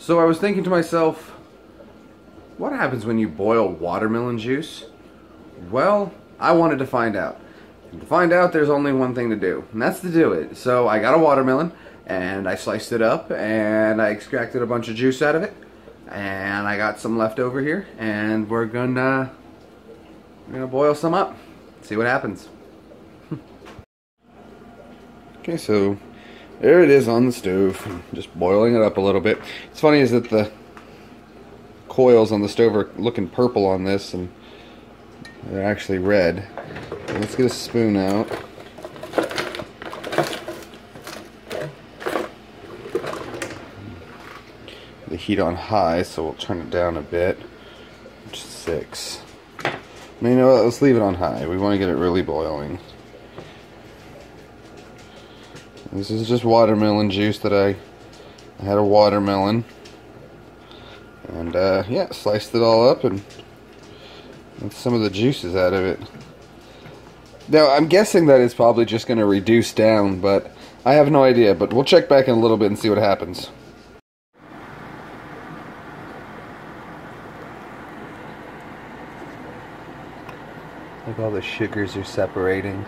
So I was thinking to myself, what happens when you boil watermelon juice? Well, I wanted to find out. And to find out, there's only one thing to do, and that's to do it. So I got a watermelon, and I sliced it up, and I extracted a bunch of juice out of it, and I got some left over here, and we're gonna we're gonna boil some up, see what happens. okay, so there it is on the stove, just boiling it up a little bit. It's funny is that the coils on the stove are looking purple on this, and they're actually red. Let's get a spoon out. The heat on high, so we'll turn it down a bit. Six. You know what? Let's leave it on high. We want to get it really boiling. This is just watermelon juice that I, I had a watermelon. And uh, yeah, sliced it all up and that's some of the juices out of it. Now, I'm guessing that it's probably just going to reduce down, but I have no idea. But we'll check back in a little bit and see what happens. Like all the sugars are separating.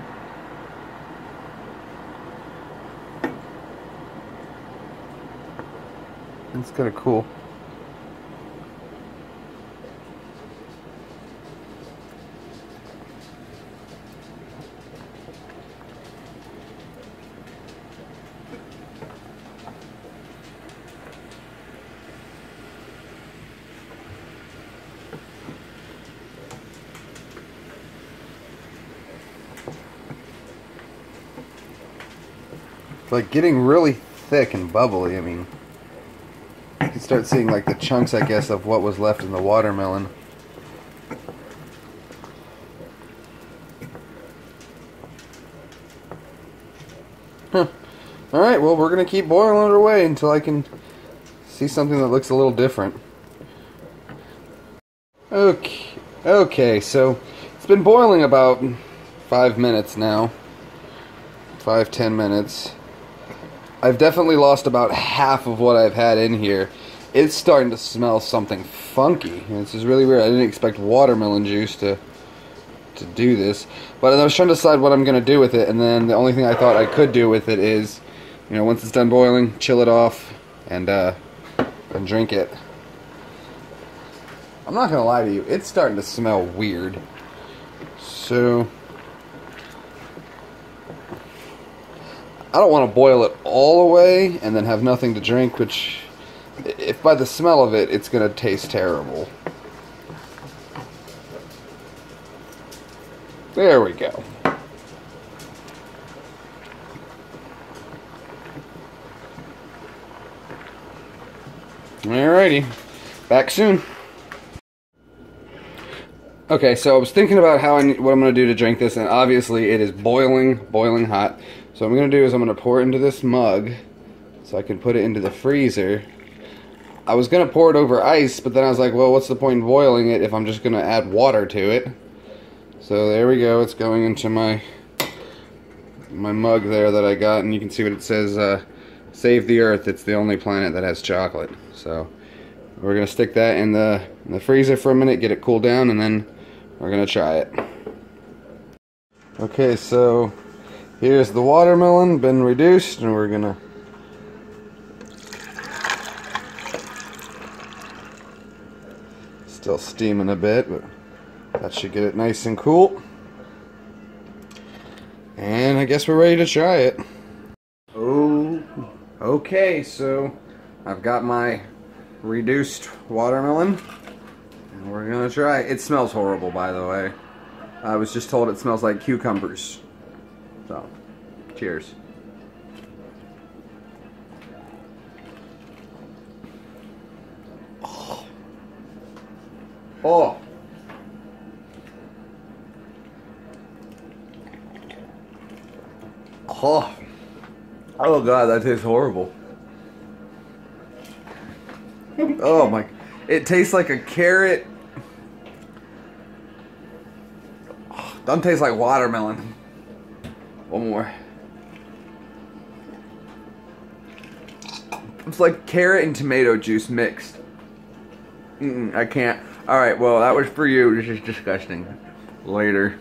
It's kind of cool. Like getting really thick and bubbly. I mean, you can start seeing like the chunks, I guess, of what was left in the watermelon. Huh. Alright, well, we're going to keep boiling it away until I can see something that looks a little different. Okay, okay, so it's been boiling about five minutes now. Five, ten minutes. I've definitely lost about half of what I've had in here. It's starting to smell something funky. This is really weird. I didn't expect watermelon juice to to do this. But I was trying to decide what I'm going to do with it, and then the only thing I thought I could do with it is, you know, once it's done boiling, chill it off, and, uh, and drink it. I'm not going to lie to you, it's starting to smell weird. So, I don't want to boil it all away and then have nothing to drink, which, if by the smell of it, it's going to taste terrible. There we go. Alrighty, back soon. Okay, so I was thinking about how I, what I'm going to do to drink this, and obviously it is boiling, boiling hot. So what I'm going to do is I'm going to pour it into this mug, so I can put it into the freezer. I was going to pour it over ice, but then I was like, well, what's the point in boiling it if I'm just going to add water to it? So there we go, it's going into my my mug there that I got, and you can see what it says, uh, Save the Earth, it's the only planet that has chocolate. So we're going to stick that in the, in the freezer for a minute, get it cooled down, and then we're going to try it. Okay, so here's the watermelon, been reduced, and we're to Still steaming a bit, but that should get it nice and cool. And I guess we're ready to try it. Oh, okay, so I've got my reduced watermelon. And we're gonna try it. It smells horrible, by the way. I was just told it smells like cucumbers. So, cheers. Oh. oh. Oh. Oh god, that tastes horrible. Oh my. It tastes like a carrot. Oh, doesn't taste like watermelon. One more. It's like carrot and tomato juice mixed. Mm-mm, I can't. All right, well that was for you. This is disgusting. Later.